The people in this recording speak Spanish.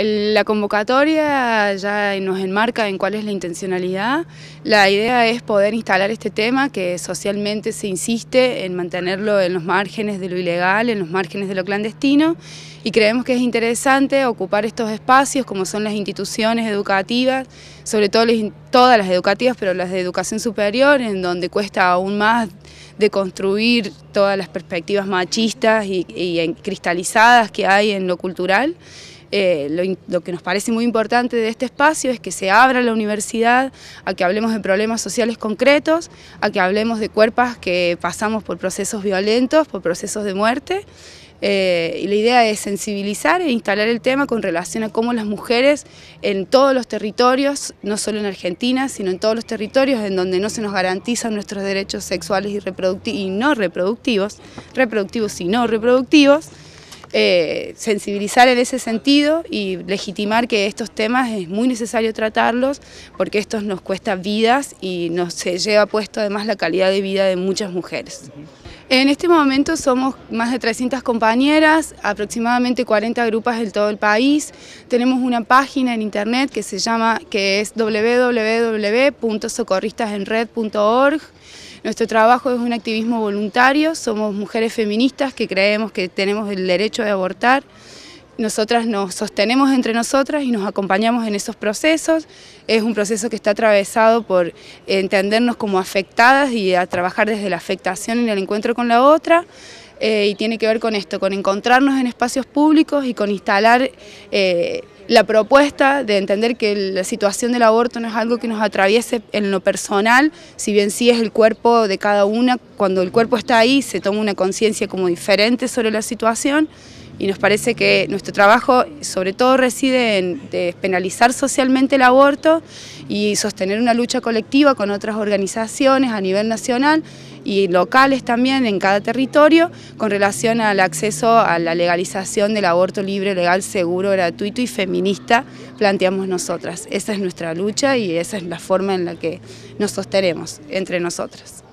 La convocatoria ya nos enmarca en cuál es la intencionalidad. La idea es poder instalar este tema que socialmente se insiste en mantenerlo en los márgenes de lo ilegal, en los márgenes de lo clandestino y creemos que es interesante ocupar estos espacios como son las instituciones educativas, sobre todo todas las educativas, pero las de educación superior, en donde cuesta aún más de construir todas las perspectivas machistas y, y cristalizadas que hay en lo cultural. Eh, lo, que nos parece muy importante de este espacio es que se abra la universidad a que hablemos de problemas sociales concretos, a que hablemos de cuerpos que pasamos por procesos violentos, por procesos de muerte, eh, y la idea es sensibilizar e instalar el tema con relación a cómo las mujeres en todos los territorios, no solo en Argentina, sino en todos los territorios en donde no se nos garantizan nuestros derechos sexuales y, y no reproductivos, reproductivos y no reproductivos, eh, sensibilizar en ese sentido y legitimar que estos temas es muy necesario tratarlos porque esto nos cuesta vidas y nos se lleva puesto además la calidad de vida de muchas mujeres. En este momento somos más de 300 compañeras, aproximadamente 40 grupos en todo el país. Tenemos una página en internet que se llama, que es www.socorristasenred.org. Nuestro trabajo es un activismo voluntario, somos mujeres feministas que creemos que tenemos el derecho de abortar. Nosotras nos sostenemos entre nosotras y nos acompañamos en esos procesos. Es un proceso que está atravesado por entendernos como afectadas y a trabajar desde la afectación en el encuentro con la otra. Eh, y tiene que ver con esto, con encontrarnos en espacios públicos y con instalar eh, la propuesta de entender que la situación del aborto no es algo que nos atraviese en lo personal, si bien sí es el cuerpo de cada una, cuando el cuerpo está ahí se toma una conciencia como diferente sobre la situación y nos parece que nuestro trabajo sobre todo reside en despenalizar socialmente el aborto y sostener una lucha colectiva con otras organizaciones a nivel nacional y locales también en cada territorio con relación al acceso a la legalización del aborto libre, legal, seguro, gratuito y planteamos nosotras. Esa es nuestra lucha y esa es la forma en la que nos sostenemos entre nosotras.